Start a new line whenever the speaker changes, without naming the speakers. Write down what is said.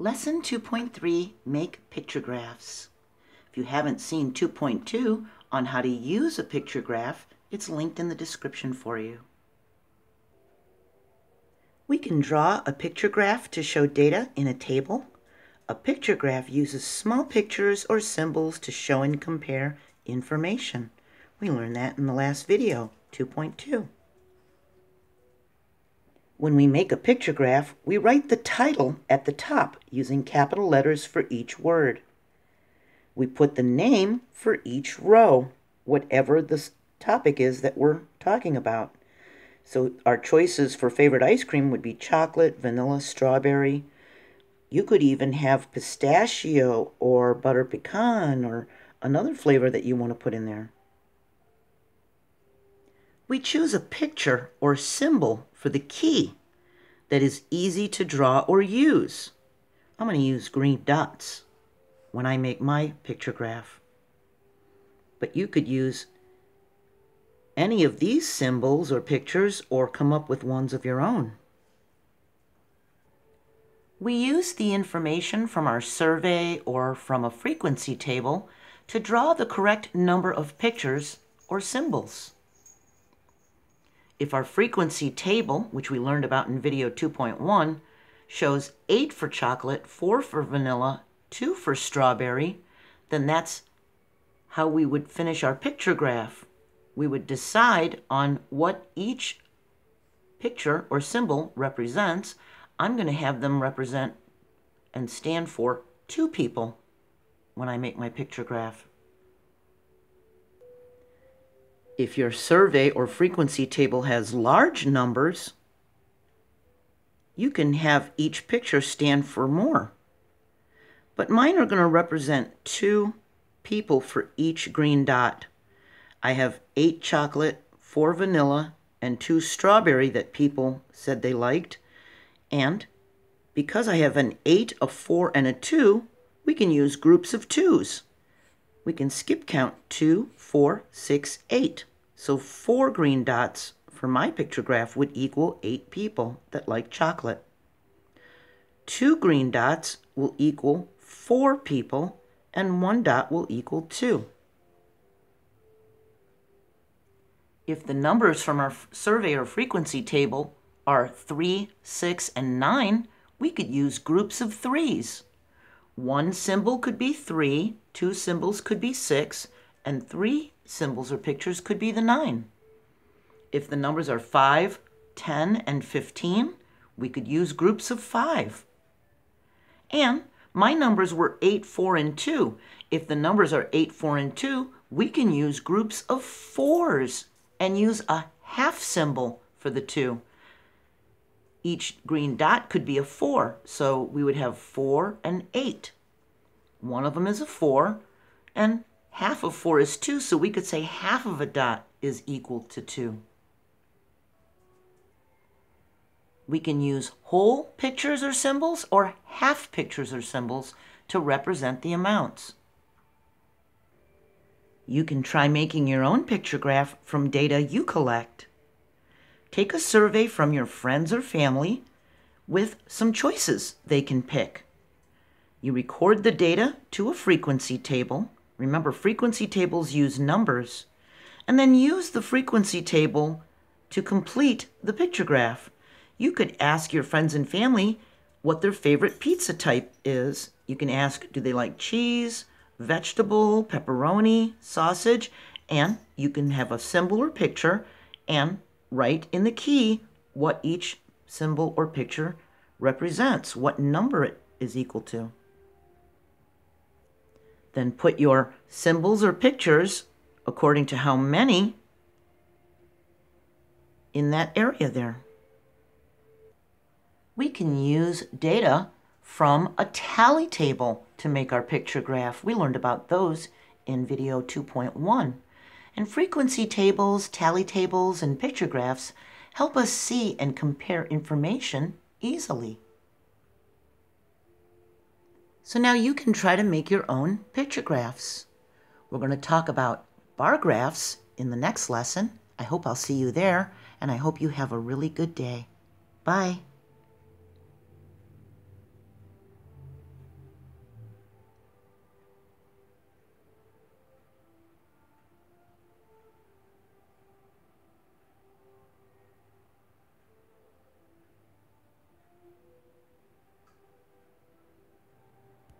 Lesson 2.3 Make Pictographs. If you haven't seen 2.2 on how to use a pictograph, it's linked in the description for you. We can draw a pictograph to show data in a table. A pictograph uses small pictures or symbols to show and compare information. We learned that in the last video, 2.2. When we make a pictograph, we write the title at the top using capital letters for each word. We put the name for each row, whatever the topic is that we're talking about. So our choices for favorite ice cream would be chocolate, vanilla, strawberry. You could even have pistachio or butter pecan or another flavor that you want to put in there. We choose a picture or symbol for the key that is easy to draw or use. I'm going to use green dots when I make my pictograph. But you could use any of these symbols or pictures or come up with ones of your own. We use the information from our survey or from a frequency table to draw the correct number of pictures or symbols. If our frequency table, which we learned about in video 2.1, shows 8 for chocolate, 4 for vanilla, 2 for strawberry, then that's how we would finish our pictograph. We would decide on what each picture or symbol represents. I'm going to have them represent and stand for two people when I make my pictograph. If your survey or frequency table has large numbers, you can have each picture stand for more. But mine are going to represent two people for each green dot. I have eight chocolate, four vanilla, and two strawberry that people said they liked. And because I have an eight, a four, and a two, we can use groups of twos. We can skip count two, four, six, eight. So four green dots for my pictograph would equal eight people that like chocolate. Two green dots will equal four people, and one dot will equal two. If the numbers from our survey or frequency table are 3, 6, and 9, we could use groups of threes. One symbol could be 3, two symbols could be 6, and three symbols or pictures could be the 9. If the numbers are 5, 10, and 15, we could use groups of 5. And my numbers were 8, 4, and 2. If the numbers are 8, 4, and 2, we can use groups of 4s and use a half symbol for the 2. Each green dot could be a 4, so we would have 4 and 8. One of them is a 4, and half of 4 is 2, so we could say half of a dot is equal to 2. We can use whole pictures or symbols or half pictures or symbols to represent the amounts. You can try making your own pictograph from data you collect. Take a survey from your friends or family with some choices they can pick. You record the data to a frequency table Remember, frequency tables use numbers. And then use the frequency table to complete the pictograph. You could ask your friends and family what their favorite pizza type is. You can ask, do they like cheese, vegetable, pepperoni, sausage? And you can have a symbol or picture and write in the key what each symbol or picture represents, what number it is equal to. Then put your symbols or pictures according to how many in that area there. We can use data from a tally table to make our picture graph. We learned about those in video 2.1. And frequency tables, tally tables, and picture graphs help us see and compare information easily. So now you can try to make your own pictographs. We're going to talk about bar graphs in the next lesson. I hope I'll see you there, and I hope you have a really good day. Bye.